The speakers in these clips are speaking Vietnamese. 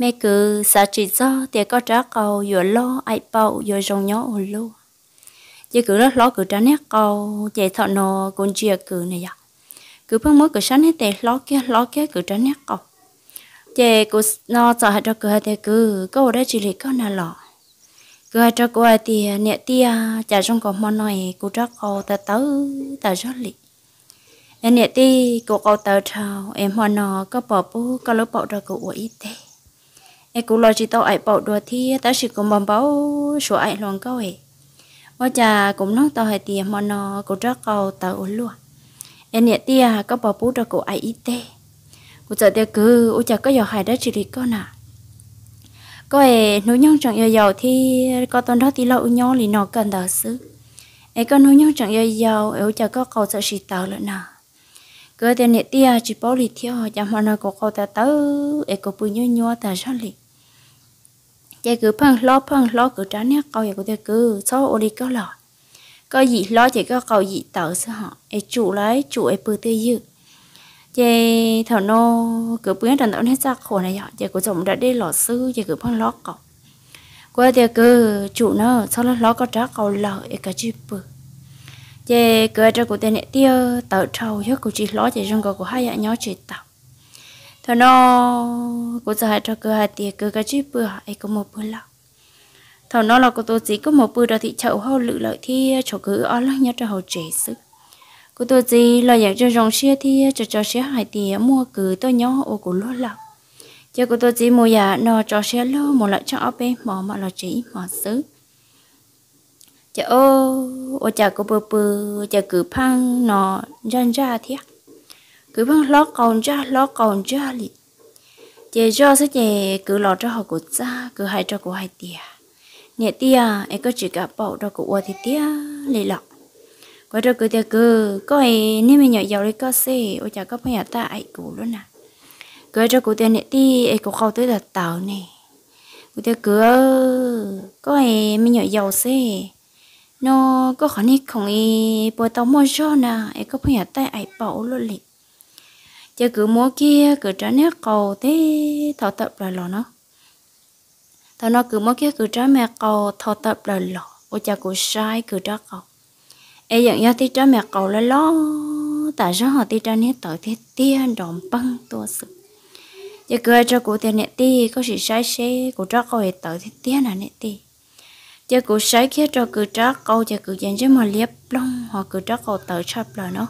mẹ cứ sa chỉ cho để có trả cầu vừa lo ai bao vừa rong nhỏ ổn luôn chỉ cứ rất lo cứ trả nét cầu chạy thọ nó cũng chia cứ này vậy, cứ phân mới cứ sáng hết để lo kia lo kia cứ trả nét cầu. Chạy cứ nó cho hai cho cứ hai cứ có đấy chỉ lấy con nào lọ cứ hai cho cô hai thì nhẹ tia chả trong có món này cứ trả cầu ta tới ta rất lì em nhẹ ti cô cầu tờ chào em hoa nọ có bỏ bố có lỡ bỏ ra cô ít tê em cũng lo chỉ tao ai bảo đùa thì ta chỉ cũng bấm báo số ai luôn câu ấy. Và cha cũng nói tao hay tiền mà nó cũng rất cầu tao luôn. Em nhẹ tia, có bảo bố cho cô ai ít tê. Cô sợ tia cứ u cha có giờ hai đứa chỉ đi con à? Có ấy nếu nhau chẳng giờ giàu thì có tuần đó thì lâu nhau thì nó cần đỡ xứ. Ấy có nếu nhau chẳng giờ giàu ấy cha có cầu sợ chỉ tao nữa nào cứ tiền nhẹ tia chỉ bảo lì theo chẳng mà nó có cầu ta tớ ấy có bùi nhau nhau ta sao lì chạy cứ phăng lo phăng lo cứ trả nét câu vậy của tôi cứ số ô đi câu lọ. Có gì lo chỉ có câu gì tớ sẽ họ. Ấy chủ lấy, chủ ấy bự tươi dữ chạy thằng nó cứ biến thành tao hết ra khổ này vậy chạy của chồng đã đi lọ sư chạy cứ phăng lo cậu. Qua thì cứ chủ nó sau đó lo có trả câu lọ ấy cả chip bự. Chạy cứ cho của tên này tiêu tớ trâu chứ của chị lo chạy trong của hai nhà nhỏ chị tao thôi nó cô giờ cho cơ hai tiền cơ cái chip bữa ấy có một bữa lắm thôi nó là cô tôi chỉ có một bữa đó thì chậu hoa lự lợi thì chỗ cứ ở lắm nhớ cho hậu trẻ sức. Cô tôi chỉ là dạng cho dòng xe thì cho cho xe hai tiền mua cứ tôi nhớ ô của lúa lắm cho cô tôi chỉ mua nhà nó cho xe lô một lại cho ấp em mỏ mà là chỉ mỏ xứ. Chợ ô ô chả cô bơ bơ chả cứ phăng, nó ra ra thiệt cứ bằng lo còn cho, lo còn cho lì chị cho sẽ chị cứ lọt cho họ của cha cứ hai cho của hai tia nhẹ tia em có chỉ cả bảo cho của thì tia lì lọ. Qua cho cứ tia cứ, có ai, nếu mình nhỏ giàu đi có xe, ôi chả có phải nhà ta, ai cũ luôn nè cứ cho cụ tia nhẹ tia em cũng không tới là tàu nè. Cụ tia cứ, có ai mình nhỏ giàu xe, nó có khả năng không ai bồi tàu mua cho nè em có phải nhà ta, ai bảo luôn liền chứ cứ múa kia, cứ trả nét cầu thế thọ tập là lò nó. Thọ nó cứ múa kia, cứ trả mẹ cầu thọ tập là lò. Ô cha cứ sai, cứ trả cầu. E dặn nhau thì trả mẹ cầu là lo tại sao họ thì trả nét tội thế tiên đòn băng tua sự. Chứ cứ cho cụ tiền nét ti có sự sai xe cụ trả cầu tới thế tiên là nét ti chứ cụ sai kia cho cứ trả cầu, chứ cứ dành cho mà liếp long họ cứ trả cầu tới chập là nó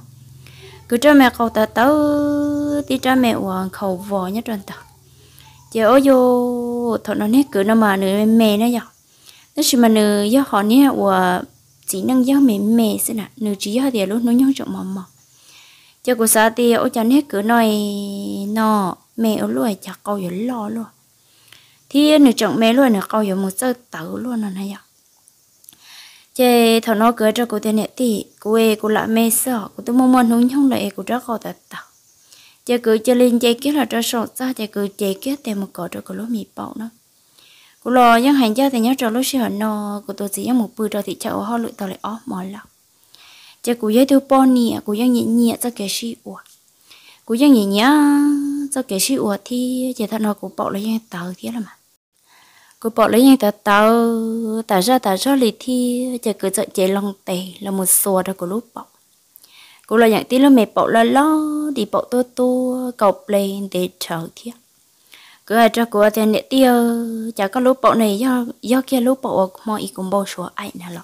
cứ cho mẹ cầu tớ tớ đi cho mẹ hoàng khẩu vò nhất rồi tớ. Giờ ôi vô thọ nó nét cứ nó mà nữa mẹ nó giờ nó chỉ mà nữa do họ nè và chỉ năng do mẹ mẹ xin nè nữa chỉ do thì lúc nó nhau trọng mầm mầm cho cô sa thì ôi cho nét cứ nói nó mẹ ở luôn chả câu giờ lo luôn. Thì nữa trọng mẹ luôn nữa câu giờ một giờ tớ luôn này giờ chế thằng nó cưới cho cô tên nè thì cô ấy cô lại mê sợ. Cô tôi mong muốn không lại cô rất khó tật tật chế cứ chơi lên chế kia là cho sọt ra chế cứ chế kia tìm một cỏ cho cô lúc mì bọc nó cô lo những hành gia thì nhớ cho lúc xưa nó cô tôi chỉ một bữa rồi thì chậu họ lụi tao lại ó mỏi lắm. Chế cô giới thứ bao nè cô dân nhẹ nhẹ cho cái gì ủa. Cô dân nhẹ nhẹ cho cái gì ủa thì chế thằng nó cô bọc lại những tao kia là mà cô bỏ lấy những tờ tàu tả ra tả ra lì thi chờ cứ dậy chế lòng tề là một xùa đó của lúc bỏ. Cô là những tí là mẹ bỏ là lo, đi bỏ tua tua cọc lên để chờ thiệt cứ ai cho cô thì nè tiêu chả có lúc bỏ này, do do kia lúc bỏ, mọi cũng bao số ai nè lọ.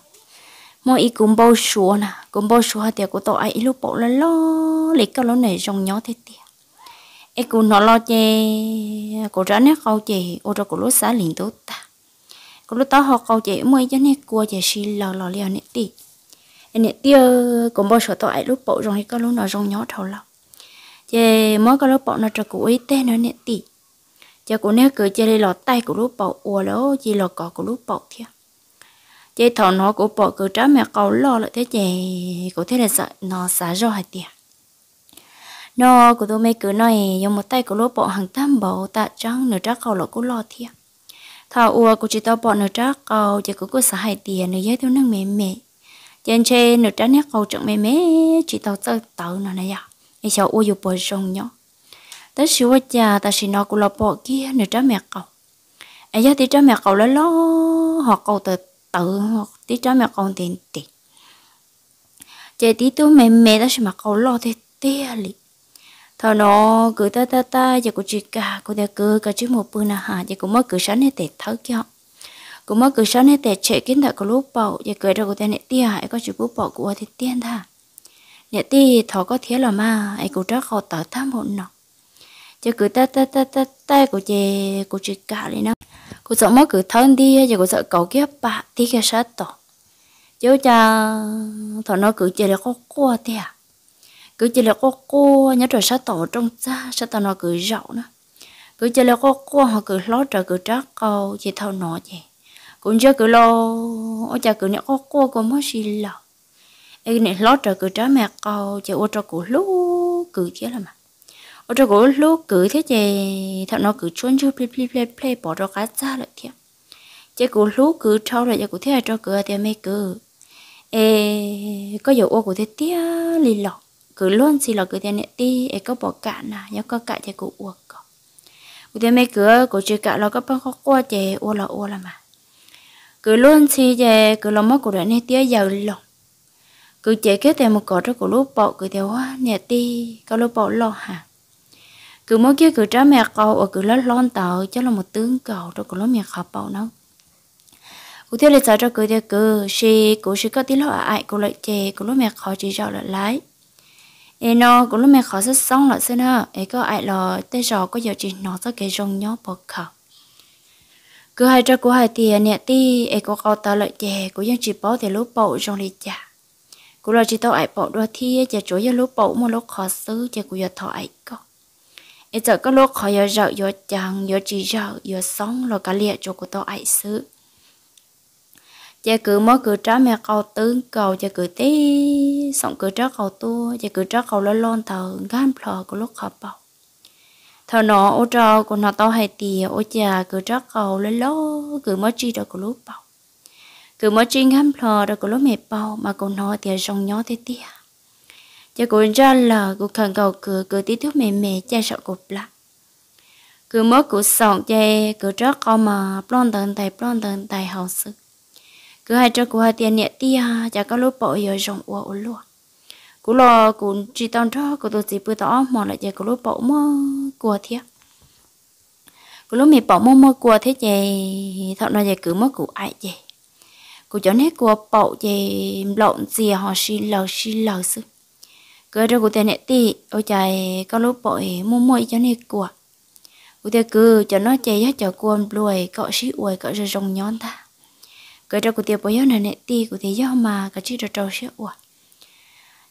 Mọi cũng bao số nè cũng bao số thì cô tội ai lúc bỏ là lo, lấy cái lỗ này trong nhỏ thế tiệt em nó lo che cô trả nét câu chị, ô cho cô lúa xả liền tốt ta. Cô lúa tao họ câu chị mới cho nét cua chè xì lò lò liền nét tì. Em nét tiêu cũng bao sợ tội lúc bộ rồi có lúc nào rong nhỏ thầu lòng chè mới có lúc bộ nó cho cô ấy tên nó nét tì. Cho cô nét cười chơi lọt tay của lúc bộ ủa lỗ chỉ lọt cỏ của lúc bộ thiệt chè thọ nó của bộ cứ trả mẹ câu lo lại thế chè có thế là sợ nó xả rồi hay tiền nó của tôi mấy cứ nói, dùng một tay của lỗ bộ hàng tam bộ tạ trắng, nửa trắc cầu lỗ của lo thiệt. Thảo ua của chị tao bỏ nửa trắc cầu chỉ của cô xã hai tiền nửa giấy tôi nâng mẹ mẹ. Trên trên nửa trắc nét cầu trọng mẹ mẹ chị tao tơ dạ. tao nó này à ai cháu ua dùng bộ rồng nhó tới xíu cha ta xin nó của lỗ bộ kia nửa trắc mẹ cầu ai giờ tí trắc mẹ cầu lấy lo, họ cầu tự tự hoặc tí trắc mẹ cầu tiền tiền. Chị tí tôi mẹ mẹ xin mà cầu lo thế tia liền thọ nó cứ ta ta ta, giờ cô chỉ cả, cô đã cứ cả chứ một bữa nào hà giờ cũng mới cứ sáng hết tết thấu kia. Cũng mới cứ sáng hết tết chạy kiến thật có lúc bảo giờ cười ra cô ta nhẹ tia, hãy có chỉ bút bảo của thì tiên tha. Nhẹ tia thọ có thế là ma, hãy cũng chắc họ tỏ tham hồn nọ. Giờ cứ ta ta ta ta ta của chị của chị cả đi nó. Cô sợ mất cứ thân đi, giờ cô sợ cậu kia bà tí kia sát tổ. Chứ cha thọ nó cứ chơi là có qua thế à cứ chơi là cô cô, nhớ rồi sao tổ trong xa sao tao nó cứ rậu nữa cứ chơi là cô cô, họ cứ lót rồi cứ trát câu, chỉ thâu nó vậy. Cũng chưa cứ lo ở cha cứ nhớ cô cô có mất gì lọ ấy này lót rồi cứ trát mẹ câu chỉ ô cho cụ lúc cứ thế là mà ôi cho cổ lúc cứ thế chị thâu nó cứ chôn chú play play play play, bỏ ra cá xa lại thiệt. Chị cổ lúc cứ trâu lại cho cổ thế cho cửa thì mấy cứ ê, có dầu ô cổ thế tia lì lọt cứ luôn xì lọ cứ thế nhẹ ti ấy có bỏ cả nà, nhớ có cả thì cứ uo có cổ thế mấy cửa cứ chưa cả lo có bao khó qua chè ô là ô là mà. Cứ luôn xì chè cứ lo mất cổ đã nhẹ tia giàu lòng cứ chế cái tiền một cỏ cho của lúc bỏ cứ theo hoa, nhẹ ti có lúc bỏ lo hả? Cứ mỗi kia cứ trả mẹ cầu ở cứ lót lon tàu cho là một tướng cầu rồi của lúc mẹ khó bảo nó. Cụ thể là sao cho cứ thì cứ, xì cụ xì có tí lo ai cụ lại chè cụ lúc mẹ khó chỉ cho lại lái ê nó cũng lúc mẹ khó rất xong là xin ha ê, có ai lo tê giờ có giờ chỉ nó cho cái rong nhó bọc khờ? Cứ hai cho cô hai tiền nè ti ấy có câu ta lợi chè cụ dân chỉ bảo thì lúc bảo trong đi chả. Cô lo chỉ tao ai bỏ đôi thi, chả chỗ giờ lúc bảo một lúc khó xứ chả cụ giờ thọ ai có. Ấy giờ có lúc khó giờ giờ giờ chẳng giờ chỉ giờ giờ sống rồi cả liệt cho của tôi ai xứ giờ cứ mở cứ trái mẹ cầu tướng cầu giờ cứ tí, xong cứ trái cầu tua giờ cứ trái cầu lên lon thờ, gan phò của lúc họ bảo thờ nó, ô trò của nó tao hay tì, ô già cứ trái cầu lên lo, cứ mở chi đó của lúc bảo cứ mở chi gan phò đó của lúc mẹ bảo mà còn nó thì trong nhỏ thế tia cha cứ ra là cứ cần cầu cửa cửa tí thuốc mẹ mẹ cha sợ cục lại cứ mở cửa sọn cha cứ trái cầu mà, plon tận tay, plon tận tay hậu sự cứ hai cho cô hai tiền nhẹ tia chả có lúc bỏ giờ rong ua ua luôn cú lo cú chỉ tao cho cô tôi chỉ bữa đó mà lại cha cú lúc bỏ mơ cua thiệt cú lúc mình bỏ mơ mơ cua thế chị thọ nó giờ cứ mất cụ ai chị cụ cho nét cua bỏ chị lộn gì họ xì lờ xì lờ sư cứ cho cụ tiền nhẹ ti ôi trời có lúc bội mơ mơ cho nên của cụ tiền cứ cho nó chạy hết cho cua lùi cọ xí uồi cọ rồi rồng nhón ta cứ ra cụ tiền bội này nè ti của thế do mà cái chi trò trâu sẽ ủa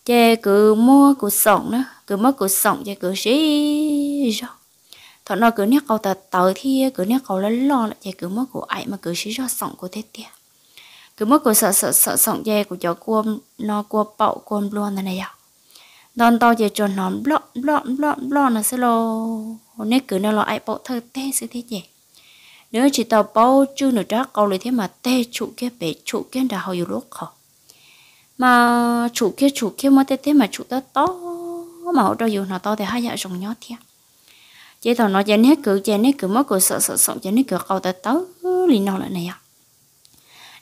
chè cứ mua cụ sòng nữa cứ mua cụ sòng chè cứ xí rồi thọ nó cứ nhắc cầu ta tới thì cứ nhắc cầu lớn lo lại chè cứ mua cụ ai mà cứ xí cho sòng của thế tiệt cứ mua cụ sợ sợ sợ sòng chè của cho cua nó cua bậu cuốn luôn này này à. Đòn to chè cho nó blọ blọ blọ blọ nó sẽ lo. Nên cứ nó lo ai bậu thơ tê sẽ thế gì nếu chỉ tàu bao chưa nữa chắc câu lấy thế mà tê chủ kia bể chủ kia đã hồi lúc khó. Mà chủ kia chủ kia mà tê thế mà chủ ta to mà ở đâu dù nó to thì hai dạ nhà rồng nhót thiệt chỉ tàu nói cho nét cửa, cho nét cửa mất cửa sợ sợ sợ cho nét cửa câu ta tớ liền nào lại này à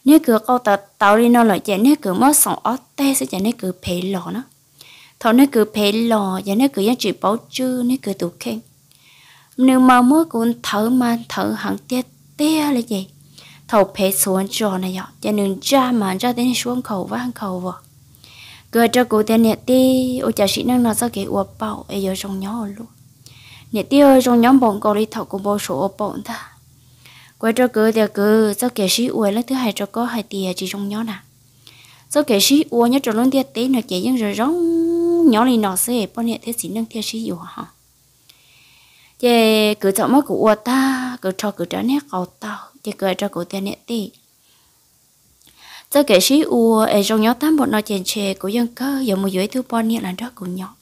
nếu cửa câu ta tao liền nó lại cho hết cửa mất sống ót tê sẽ cho nét cửa phê lò nó. Thọ nếu cửa phê lò và nó cửa giá trị bảo chư nếu cửa tụ khen. Nếu mà mới cũng thở mà thở hẳn tiết tia là gì? Thầu phê xuống cho này nhở cho nên ra mà ra đến xuống khẩu và khẩu vợ. Cứ cho cụ tên nhẹ ti. Ô chả sĩ năng nó sao cái uập bảo ấy giờ trong nhỏ luôn. Nhẹ ti ơi trong nhóm bọn cầu đi, thầu cũng bao số bọn ta. Quay cho cứ thì cứ, sao kể sĩ uế là thứ hai cho có hai tia chỉ trong nhỏ nè. Sao kể sĩ uế nhất cho luôn tiết tế nó chỉ những rồi rong nhỏ này nó sẽ bọn nhiêu thế sĩ năng thế sĩ dụng hả? Chứ cứ chọn mất của ta, cứ cho cứ trả nét cầu tao chứ cứ cho của tiền nét đi cho kể sĩ u ở trong nhóm tám bọn nó chèn chè của dân cơ, giờ một dưới thứ bọn nhẹ là đó cũng nhỏ.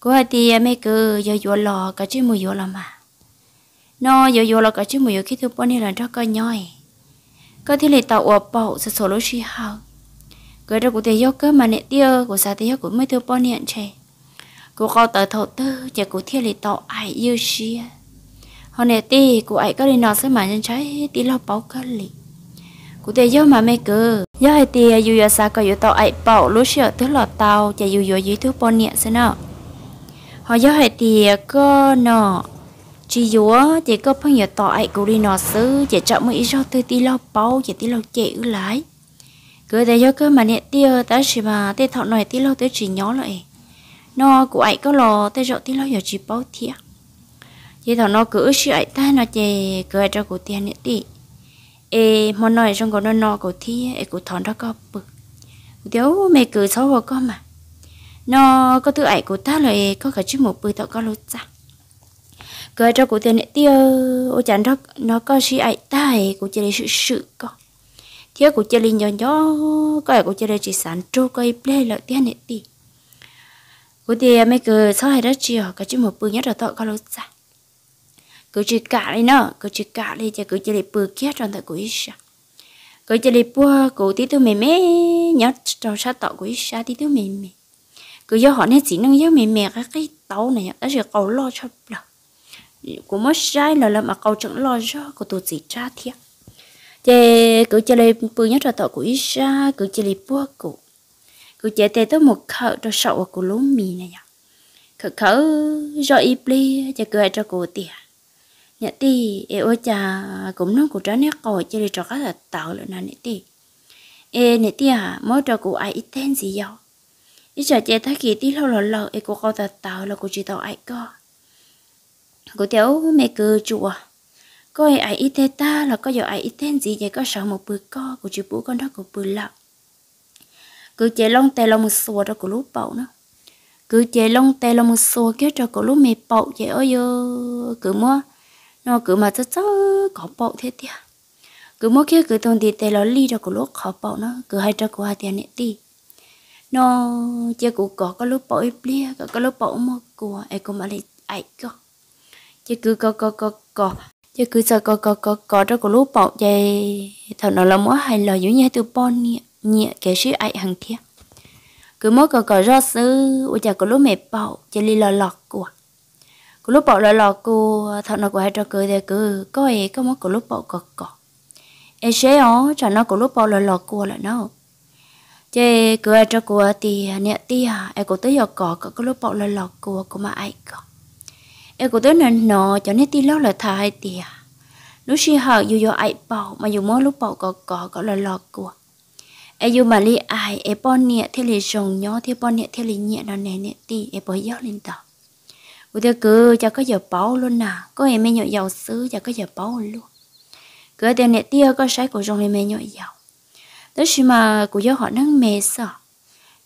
Của hai thì mấy cứ, giờ vừa lò cả chứ mùi vừa là mà. Nó giờ vừa lò cả chứ mùi khi thứ bọn nhẹ là đó coi nhoi. Có thể là tàu ở bầu, sẽ sổ lối sĩ hao cái đó của tiền yêu cơ mà nét tiêu, của sao thầy của mấy thứ bọn nhẹ chè cô con tới thổ tư chỉ cô thiên lý tỏ ai yêu xia. Họ nay ti cô ấy có đi nọ sẽ mà nhân trái ti lo bảo cơ lì cô thấy do mà mấy cơ. Do hai ti dù giờ xa có dù tao ấy bảo lúc sợ thứ lọ tàu chỉ dù giờ dưới thứ bọn nhẹ sẽ nào họ do hai ti có nọ chỉ dù chỉ có phong giờ tỏ ấy cô đi nọ xứ chỉ chọn mấy do tư ti lo bảo chỉ ti lo chạy lại cứ để cho cơ mà nhẹ tiêu ta chỉ mà tê thọ này ti lo tới chỉ nhỏ lại nó của ấy có lò tới rồi tí lo giờ chỉ bao thiệt chỉ thằng nó cứ sự ấy ta nó chè cứ ấy cho cổ tiền nữa tí ê món nói trong cổ nó nó của thi ê của thằng đó có bự. Thiếu, mẹ cứ xấu vào con mà. Nó có thứ ấy của ta lại có cả chút một bự tao có lúa ra. Cứ cho cổ tiền nữa tia ô chẳng đó, nó có sự ấy ta của chỉ để sự sự con. Thiếu cổ chơi linh nhỏ nhỏ cái cổ chơi chỉ sản trâu cây play lợi tiền nữa đi cô thì mấy cái sau này đó chiều cái chữ một bự nhất là tội có lối xa cứ chỉ cả đi nữa cứ chỉ cả đi chứ cứ chơi bự kia trong tại của isha cứ chơi bữa của tí tôi mềm mềm nhớ trong sát tội của isha tí tôi mềm mềm cứ do họ nên chỉ năng do mềm mềm các cái tàu này, đó là cầu lo cho là của mất sai là là mà cầu chẳng lo cho của tôi chỉ tra thiệt. Chứ cứ chơi lấy bự nhất là tội của isha cứ chơi lấy bua cụ cứ chơi tê tới một khẩu cho sậu của lúa mì này nhở khẩu khẩu do ít ple chả cười cho cô tiền nhẹ ti ê ôi cha cũng nó cụ trái nét còi chơi lấy cho các là tạo lại nè nhẹ ti ê nhẹ ti à mỗi cho cụ ai ít tên gì nhau ít giờ chơi thấy kỳ tí lâu lâu lâu ê cô câu ta tạo là cô chỉ tạo ai co cô tiểu mẹ cứ chùa, có ai ít tên ta là có giờ ai ít tên gì vậy? Có sợ một bữa co của chị bố con đó của bữa lợ cứ chạy lông tè lông một xùa cho cổ lúc bậu nữa cứ chạy lông tè lông một xùa kia cho cổ lúc mẹ bậu chế ơi ơ, cứ mua. Nó cứ mà rất rất có bậu thế tia cứ mua kia cứ tuần thì tè lo ly cho cổ lúc khó bậu nó, cứ hai cho cổ hai tiền nè ti nó chơi cổ có có lúc bậu ít lia, có có lúc bậu mua của ai cũng mà lại ai có chơi cứ có có có có chứ cứ sợ có có có có cho cổ lúc bảo vậy thằng nó là mỗi hai lời giống như từ bon nhẹ nhẹ cái sự ai hàng thiết cứ mỗi có có rõ sư, ôi chả có lúc mẹ bảo chỉ li lò lọt của. Có lúc bảo lò lọt của thật nó của hai cho cười thì cứ, có ấy có mỗi có lúc bảo có có ấy sẽ ó cho nó có lúc bảo lò lọt của lại nó. Chứ cứ ai cho của thì nhẹ tia, ai có tới giờ có có lúc bảo lò lọt của của mà ai có em cũng tới nên nó cho nên tí lâu là thay tia. Lúc xí hở dù dù ai bảo mà dù mỗi lúc bảo có có có lò lọt của ai yêu mà li ai ai bọn nhẹ theo li rồng nhỏ theo bọn nhẹ theo li nhẹ nó nè nè ti ai bỏ gió lên tàu u thế cứ, cho có giờ bao luôn nà. Có em mẹ nhậu giàu xứ, cho có giờ bao luôn. Cứ theo nè, tia có sai của rồng mẹ nhậu giàu. Đó xí mà của gió họ nâng mẹ sợ.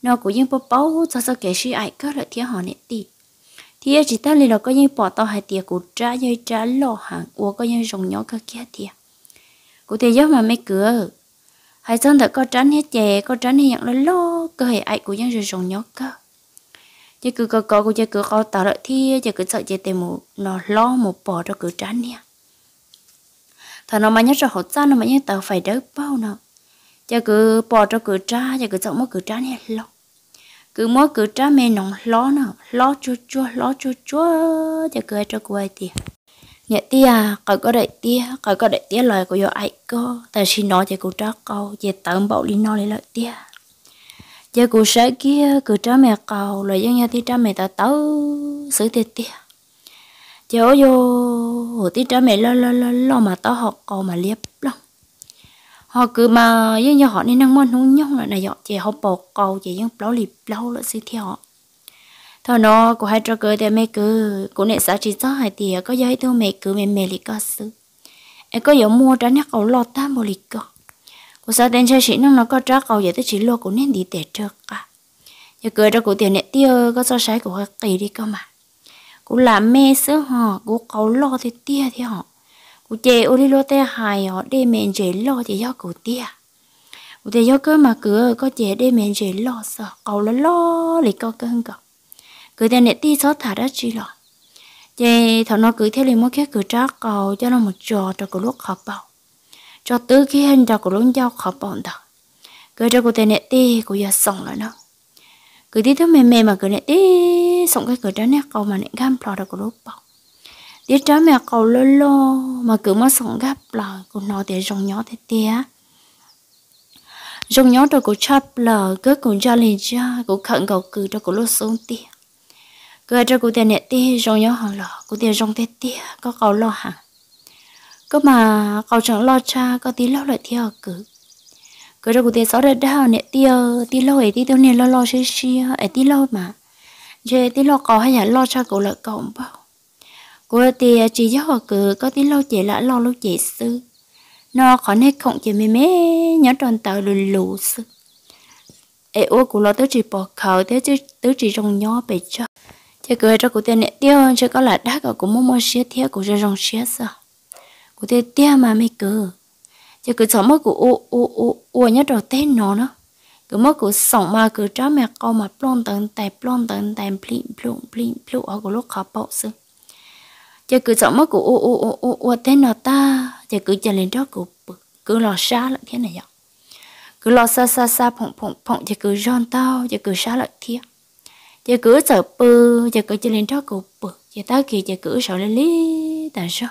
Nó của những bố bảo cho sao kể sự ai có lợi theo họ nè ti thì chỉ ta li là có những bỏ tao hai tiệt của trả dây trả lò hàng của có những rồng nhỏ cơ kia tiệt của thì giống mà mấy cửa hai chân thật có tránh hết chè, có tránh hết nhận lo cơ hệ ai của những rồng nhóc cơ. Chứ cứ có có của chứ cứ có tạo lại thi, chứ cứ sợ chè tìm một, nó lo một bỏ cho cứ tránh nha. Thà nó mà nhớ cho họ cha, nó mà nhớ tao phải đỡ bao nào chứ cứ bỏ cho cứ tra, chứ cứ sợ mất cứ tránh hết lo. Cứ mỗi cứ trả mẹ nòng lo nè lo chua chua, lo chua chua chớ cứ ai cho quay tiền nhẹ tia cậu có đại tia cậu có đại tia lời của do ai có tại xin nói cho cô trả câu về tận bảo lý nói lời tia. Giờ cô sẽ kia cứ trả mẹ cầu, lời dân nhà thì trả mẹ ta tấu, xử tiệt tia. Giờ vô, hồ tí trả mẹ lo lo lo lo mà tao học cầu mà liếp lắm. Họ cứ mà dân nhau họ nên năng môn, không nhau là này họ chỉ họ bỏ cầu chỉ dân bảo lì lâu là sự theo họ thôi nó của hai trò cười thì mẹ cứ. Của nên xã chỉ cho hai tiền có giấy tôi mẹ cứ mẹ mẹ lì có sự em có giống mua trái nhắc cầu lọt ta một lì có. Của sao tên chơi sĩ nó nó có trái cầu vậy tôi chỉ lo của nên đi tệ trước cả giờ cười cho của tiền nè tiêu có so sánh của kỳ đi cơ mà. Cũng làm mẹ sữa họ của cầu lo thì tia thì họ. Cụ chê ô đi lô tê hài, họ đê mẹ chế lo thì do cụ tia cụ tê do cơ mà cửa có chế đê mẹ chế lo sợ. Cầu là lo lì có hơn cậu cứ theo nét ti sót thả đó chi lo chị thằng nó cứ theo liền mỗi cái cứ trác cầu cho nó một trò cho cụ lúc khó bảo. Cho tư khi hình cho cụ lúc giao khó bảo đó. Cứ cho cụ tên nét ti cụ giờ sống lại nó cứ tí thứ mềm mềm mà cứ nét ti sống cái cửa trác nét cầu mà nét gam plò cho cụ lúc bảo. Tí trác mẹ cầu lơ lô, mà cứ mà sống gấp là cô nó để rong nhỏ thế tía. Rong nhỏ rồi cô chắp là cứ cũng cho liền cha cô khẩn cầu cứ cho cô lúc xuống tía cứ cho cụ tiền nhẹ tía rong nhớ hàng lọ cụ tiền rong thế tía có cầu lo hàng, có mà cầu chẳng lo cha có tí lo lại theo cứ. Cứ cho cụ tiền sáu đợt đau nhẹ tía tí lo ấy tí tiêu nè lo lo xí xí ấy tí lo mà. Giờ tí lo cầu hay là lo cha cụ lại cầu bao cụ thì chỉ do cứ có tí lâu chỉ là lo lúc chỉ sư nó khó nên không chỉ mê mê nhớ tròn tờ lù lù sư ê ô cụ lo tới chỉ bỏ khẩu tới chỉ tới chỉ trong nhó bị cho chỉ cười cho cụ tiền nè tiêu chỉ có là đá cả cũng muốn mua xía thế cụ cho rong xía sợ. Cụ tiền tiêu mà mới cứ. Chỉ cứ sống mất cụ u u u u nhớ rồi tên nó nữa cứ mất cụ sống mà cứ cho mẹ con mà plon tận tay, plon tận tay plin plon plin plon ở của lúc khó bỏ sư chỉ cứ sống mất của u u u u u tên nó ta chỉ cứ chạy lên đó của cứ lo xa lại thế này vậy cứ lo xa xa xa phồng phồng phồng chỉ cứ giòn tao chỉ cứ xa lại thế giờ cửa sợ bơ giờ cửa chạy lên đó cụ bự. Giờ tao kia giờ cửa sợ lên lý tại sao?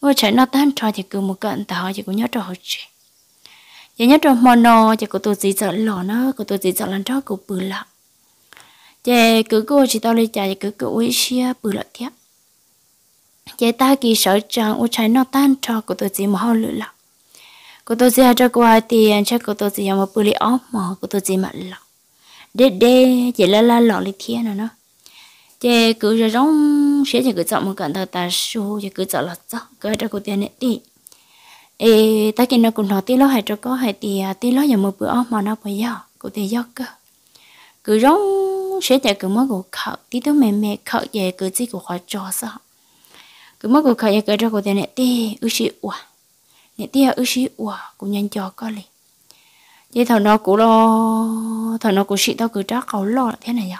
Ngồi chạy nó tan trò giờ cửa một cận tao giờ cũng nhớ trò chị giờ nhớ trò mòn nò, giờ cửa tôi chỉ sợ lò nó, cửa tôi chỉ sợ lên đó cụ bự lắm. Giờ cửa cô chỉ tao lên chạy giờ cửa cửa uy xia bự lại thế. Giờ ta kỳ sợ rằng u trái nó tan trò của tôi chỉ mà hao lửa lọc của tôi chỉ cho qua tiền, cho của tôi chỉ mà bự lì ốm mà của tôi chỉ mà lọc đê đê chị la la lọ lịch thiên nữa nó chị cứ ra rong sẽ chỉ cứ chọn một cận thờ ta su chị cứ chọn là chọn cứ đó cô tiền này đi. Ê, ta kia nó cũng nói tí lo hay cho có hay thì à, tí lo giờ một bữa, mà nó bây giờ của tiền do cơ. Cứ rong sẽ chỉ cứ mất của khẩu tí tôi mẹ mẹ khẩu về, cứ chỉ của họ cho sao cứ mất cuộc về cái đó cô tiền đi tê ư sĩ ủa. Nè tiền ư sĩ ủa, cũng nhanh cho có liền thì thằng nó cũng lo thằng nó cũng sĩ tao cứ trắc cậu lo thế này nhở,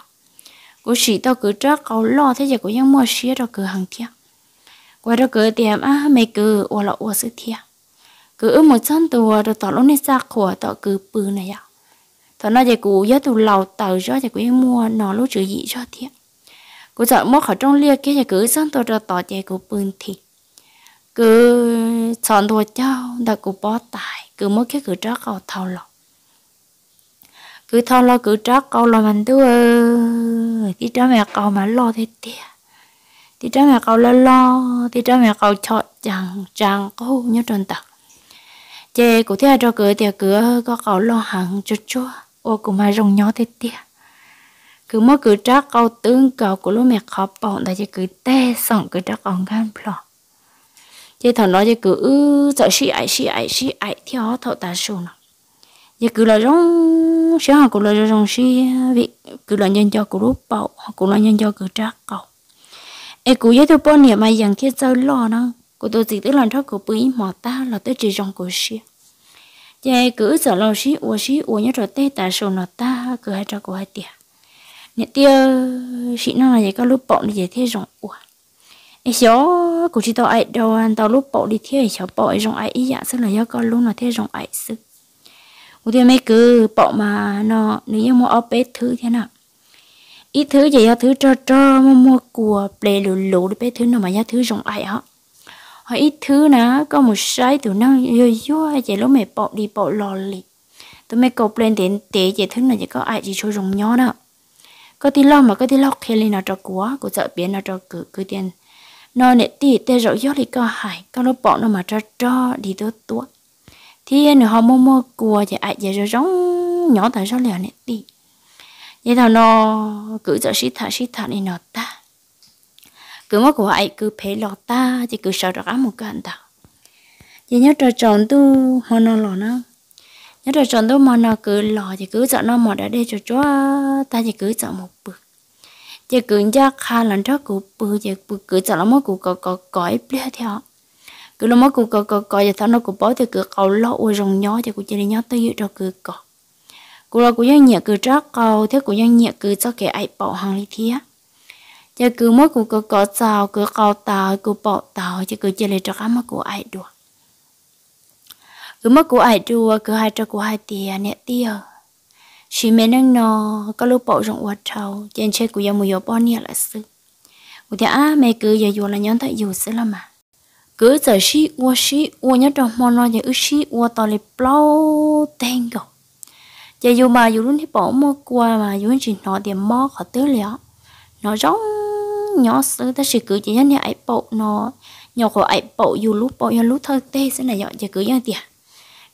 cũng sĩ tao cứ trắc cậu lo thế giờ cũng ยัง mua xía rồi cửa hàng thiệt qua đó cửa tiệm á mày cứ ủa là ủa sự thiệt cứ ở một chân tù rồi tao lúc này ra khổ tao cứ bự này nhở, thằng nó giờ cũng giờ tù lầu tàu cho giờ cũng mua nó lúc chữ gì cho thiệt cô sợ mất khỏi trong lia kia cứ chân tôi ra tỏ chạy của bưng thì. Cứ chọn thua cháu đã cô bó tài cứ mất cái cứ trắc cầu thao lọ cứ thao lo, cứ trót câu lo mình tôi thì trót mẹ câu mà lo thế tiệt thì trót mẹ câu lo lo thì trót mẹ câu chọn chẳng chẳng câu nhớ tròn tật. Chê cụ thế cho cửa tiệt cửa có câu lo hẳn cho chúa. Ô, cũng mà rồng nhỏ thế tiệt cứ mỗi cứ trót câu tướng cầu của lúc mẹ khó bọn tại chỉ cứ tê sòng cứ trót còn gan plọ chê thằng nói chỉ cứ, ư, sợ sĩ ai sĩ ai sĩ ai theo thọ ta số nó chỉ cứ là rong sẽ học cũng là rằng xí vị cứ là nhân cho của lúc bậu cũng là nhân cho cứ trắc cầu e cứ giới tôi bao niệm mà dần kia sao lo nó của tôi chỉ tức là thoát của bấy mỏ ta là tới chỉ rong của xí chỉ cứ sợ lo xí u xí u nhớ rồi tê tại sổ nó ta cứ hai cho của hai tiệt nhận tia sĩ nó là vậy có lúc bọn đi thế dòng u. ai xó cũng chỉ tao ai đâu anh tao lúc bọn đi thế xó bọn ấy rong ai ý dạ sẽ là do con luôn là thế rằng ai sức ủa thì mấy cứ bỏ mà nó, nếu như mua ốp bếp thứ thế nào? Ít thứ gì thứ cho cho mua mua của để lù lù để bếp thứ nào mà giá thứ rộng ai hả họ ít thứ nè, có một sai tụi nó vô vô, hay chỉ lúc mẹ bỏ đi, bỏ lò lì tụi mẹ cột lên tiền tệ chỉ thứ này chỉ có ai chỉ cho rộng nhỏ đó. Có tí lo mà có tí lo khi lên nó cho của của chợ biến nó cho cử cứ tiền. Nó nè tí tê rộng gió thì có hại, có nó bỏ nó mà cho cho đi tốt tốt thì nó họ mua mua cua thì ai giờ rồi giống nhỏ tại sao liền này, đi. Vậy thằng nó cứ sợ xí thả xí thả này nó ta. Cứ mất của ai cứ phê lọt ta thì cứ sợ được ám một cái anh ta vậy nhớ trò tròn tu họ nó lọ nó. Nhớ trời chọn tu mà nó cứ lọ thì cứ sợ nó mà đã để cho chúa ta thì cứ sợ một bữa. Chỉ cứ chắc khá lần trước cụ bự chỉ cứ sợ nó mất cụ có có cõi biết theo cứ lúc mới cụ có có coi giờ thằng nó cụ bỏ thì cứ cầu lo ôi rồng nhó thì cụ chỉ đi nhó tới dự cho cứ cọ cụ lo cụ dân nhẹ cứ chắc cầu thế cụ dân nhẹ cứ cho cái ai bỏ hàng đi thía chỉ cứ mới cụ cứ cọ tàu cứ cầu tàu cụ bỏ tàu, chứ cứ chỉ lấy cho cái mà cụ ai đùa. Cứ mất của ai đùa, cứ hai cho của hai tiền nè tia chỉ mấy nâng nó có lúc bỏ rộng quạt trâu trên chơi của yêu mùi bỏ nhiêu là sư của thì à mẹ cứ giờ dù là nhắn thấy dù sẽ là mà cứ giờ xí, ua xí, ua nhớ trong mòn lo giờ ư xí, ua to lì plau tên go giờ dù mà dù luôn thì bỏ mua qua mà dù chỉ nó thì mò khó tứ liệu nó giống nhỏ sứ ta chỉ cứ chỉ nhớ nhà ấy bộ nó. Nhỏ của ấy bộ dù lúc bộ dù lúc thơ tê sẽ là dọn giờ cứ nhớ tiền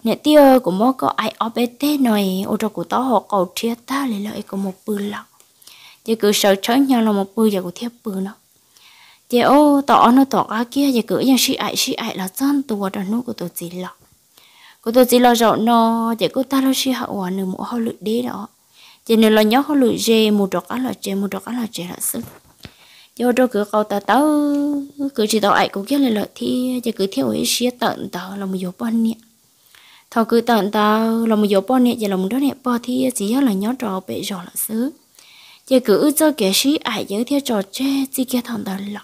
nè tiêu của mò có ai ở bên tê này ô của tao họ cầu chia ta lấy lợi của một bự lọc. Giờ cứ sợ chớ nhau là một bự giờ của thiếp bự nó chị ô tỏ nó tỏ cái kia giờ cứ như sĩ ai sĩ ai là chân tua đó nó của tôi chỉ là của tôi chỉ là rồi nó chị cô ta lo sĩ hậu hòa nửa mũ họ lụi đế đó. Chị nửa là nhớ họ lụi dê một đọt á là chè một đọt á là chè là sức. Giờ tôi cứ câu ta tao cứ chỉ tao ai cũng kia là lợi thì chị cứ theo ấy sĩ tận tao là một dấu bao nhẹ, thọ cứ tận tao là một dấu bao nhẹ chị là một đứa nhẹ bò thì chỉ là nhớ trò bể rõ là sức chị cứ cho kẻ sĩ ai giới theo trò chơi chỉ kia thằng tao lọ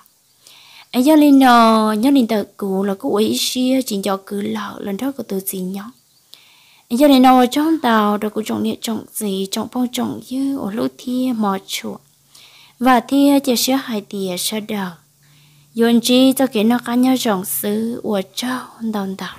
ấy giờ lên nọ nhớ lên tờ cũ là cũ ấy xia chỉ cho cứ lọ lần đó của tôi gì nhá ấy giờ lên nọ trong tàu rồi cũng trồng điện trồng gì trồng phong trồng như ở lúa thia mò chuột và thia chỉ xia hai tìa sơ đầu yon chi cho kiến nó cá nhau trồng xứ của trâu đồng đào